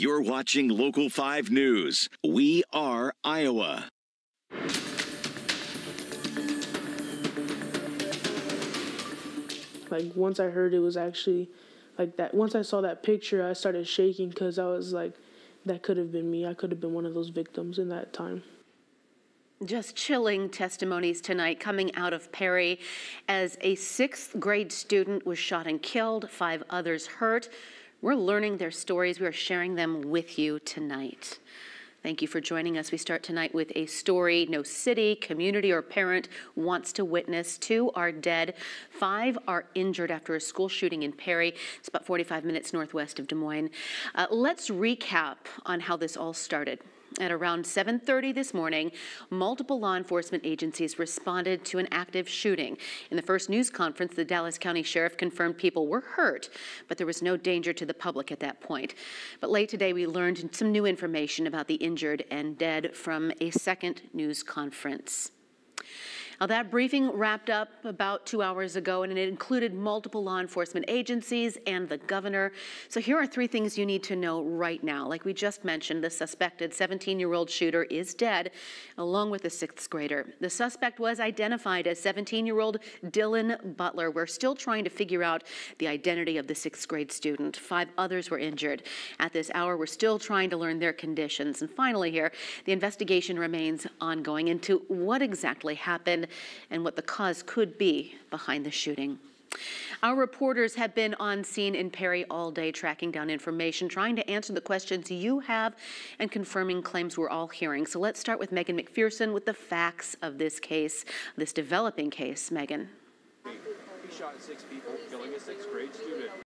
You're watching Local 5 News. We are Iowa. Like once I heard it was actually like that. Once I saw that picture, I started shaking because I was like, that could have been me. I could have been one of those victims in that time. Just chilling testimonies tonight coming out of Perry as a sixth grade student was shot and killed, five others hurt. We're learning their stories. We are sharing them with you tonight. Thank you for joining us. We start tonight with a story no city, community, or parent wants to witness. Two are dead, five are injured after a school shooting in Perry. It's about 45 minutes northwest of Des Moines. Uh, let's recap on how this all started. At around 7:30 this morning, multiple law enforcement agencies responded to an active shooting. In the first news conference, the Dallas County Sheriff confirmed people were hurt, but there was no danger to the public at that point. But late today, we learned some new information about the injured and dead from a second news conference. Now, that briefing wrapped up about two hours ago, and it included multiple law enforcement agencies and the governor. So, here are three things you need to know right now. Like we just mentioned, the suspected 17 year old shooter is dead, along with a sixth grader. The suspect was identified as 17 year old Dylan Butler. We're still trying to figure out the identity of the sixth grade student. Five others were injured. At this hour, we're still trying to learn their conditions. And finally, here, the investigation remains ongoing into what exactly and what the cause could be behind the shooting. Our reporters have been on scene in Perry all day tracking down information, trying to answer the questions you have and confirming claims we're all hearing. So let's start with Megan McPherson with the facts of this case, this developing case. Megan. He shot six people, killing a sixth grade student.